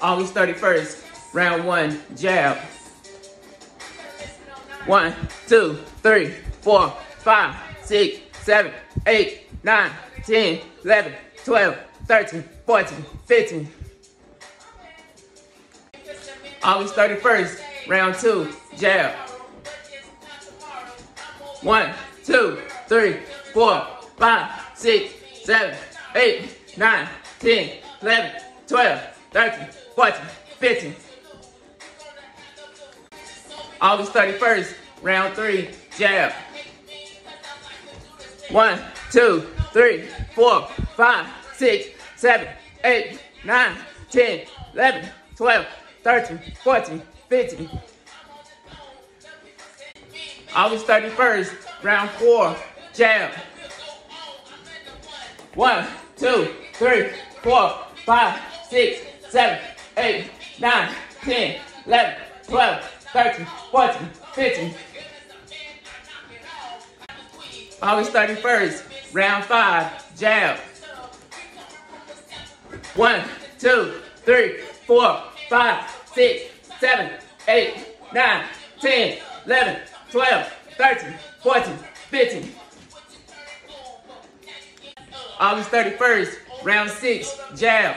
August 31st, round one, jab. One, two, three, four, five, six, seven, eight, nine, 10, 11, 12, 13, 14, 15. August 31st, round two, jab. One, two, three, four, five, six, seven, eight, nine, 10, 11, 12, 13, 14, 15. August 31st, round three, jab. One, two, three, four, five, six, seven, eight, nine, 10, 11, 12, 13, 14, 15. August 31st, round four, jab. One, two, three, four, five, six, seven, eight, nine, 10, 11, 12, 13, 14, 15. August 31st, round five, jab. One, two, three, four, five, six, seven, eight, nine, 10, 11, 12, 13, 14, 15. August 31st, round six, jab.